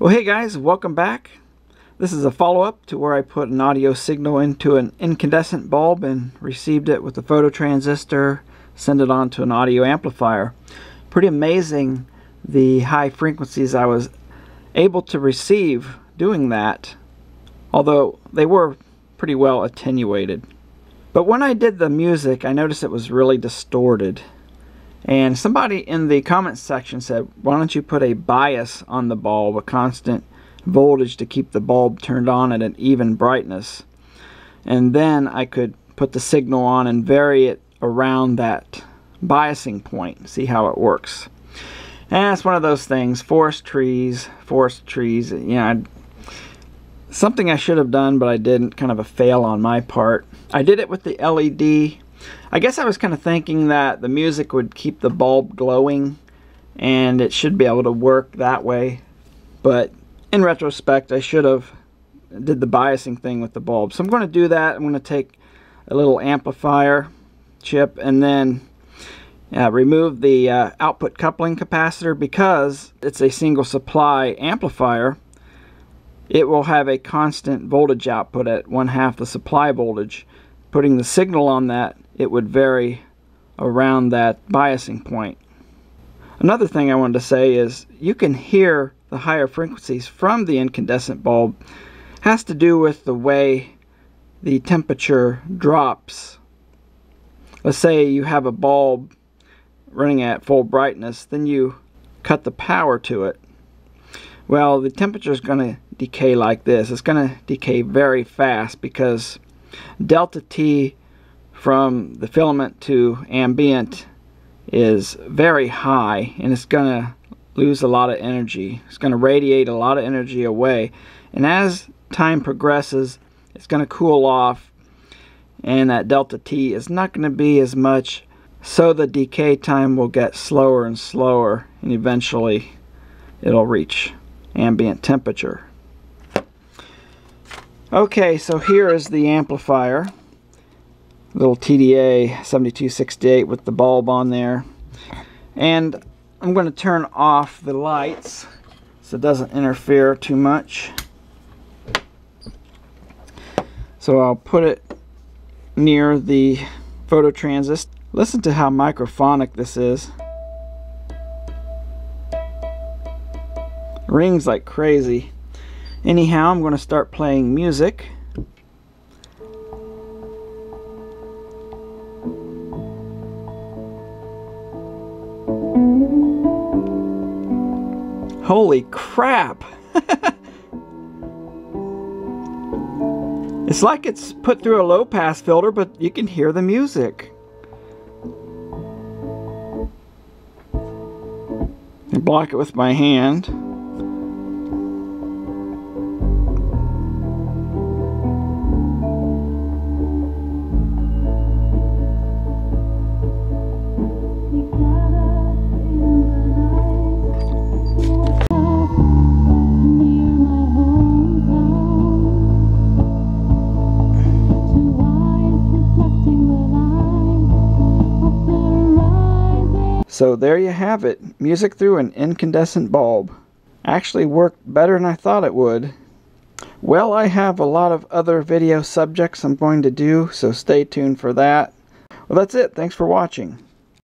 Well hey guys, welcome back. This is a follow-up to where I put an audio signal into an incandescent bulb and received it with a phototransistor, send it on to an audio amplifier. Pretty amazing the high frequencies I was able to receive doing that, although they were pretty well attenuated. But when I did the music, I noticed it was really distorted. And somebody in the comments section said, why don't you put a bias on the bulb, a constant voltage to keep the bulb turned on at an even brightness. And then I could put the signal on and vary it around that biasing point, see how it works. And it's one of those things, forest trees, forest trees, you know, something I should have done but I didn't, kind of a fail on my part. I did it with the LED I guess I was kind of thinking that the music would keep the bulb glowing and it should be able to work that way. But in retrospect, I should have did the biasing thing with the bulb. So I'm going to do that. I'm going to take a little amplifier chip and then uh, remove the uh, output coupling capacitor because it's a single supply amplifier. It will have a constant voltage output at one half the supply voltage. Putting the signal on that it would vary around that biasing point. Another thing I wanted to say is you can hear the higher frequencies from the incandescent bulb it has to do with the way the temperature drops. Let's say you have a bulb running at full brightness, then you cut the power to it. Well, the temperature is going to decay like this. It's going to decay very fast because delta T from the filament to ambient is very high and it's going to lose a lot of energy. It's going to radiate a lot of energy away. And as time progresses, it's going to cool off and that delta T is not going to be as much so the decay time will get slower and slower and eventually it'll reach ambient temperature. Okay, so here is the amplifier little TDA 7268 with the bulb on there. And I'm going to turn off the lights so it doesn't interfere too much. So I'll put it near the photo phototransist. Listen to how microphonic this is. Rings like crazy. Anyhow, I'm going to start playing music. Holy crap! it's like it's put through a low pass filter, but you can hear the music. I block it with my hand. So there you have it. Music through an incandescent bulb. Actually worked better than I thought it would. Well, I have a lot of other video subjects I'm going to do, so stay tuned for that. Well, that's it. Thanks for watching.